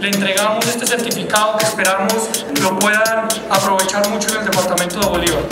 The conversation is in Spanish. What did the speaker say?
Le entregamos este certificado que esperamos lo puedan aprovechar mucho en el departamento de Bolívar.